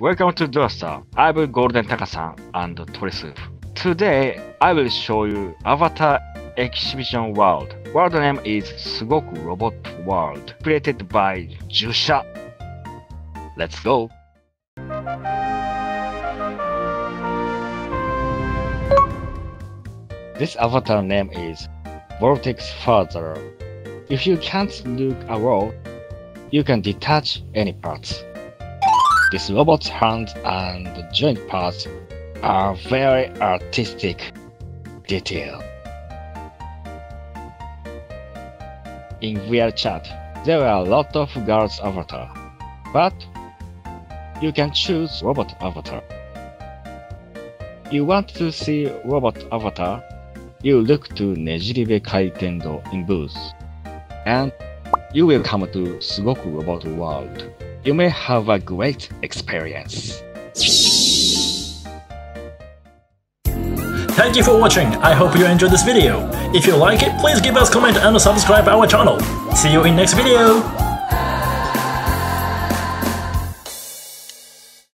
Welcome to Doorsta. I'm Golden Takasan and Torisoup. Today, I will show you Avatar Exhibition World. World name is Sugoku Robot World, created by Jusha. Let's go! This avatar name is Vortex Father. If you can't look a wall, you can detach any parts. This robot's hands and joint parts are very artistic detail. In VRChat, there are a lot of girls avatar, but you can choose robot avatar. You want to see robot avatar? You look to Nejiribe Kaitendo in booth, and you will come to Sugoku Robot World. You may have a great experience. Thank you for watching, I hope you enjoyed this video. If you like it, please give us comment and subscribe our channel. See you in next video!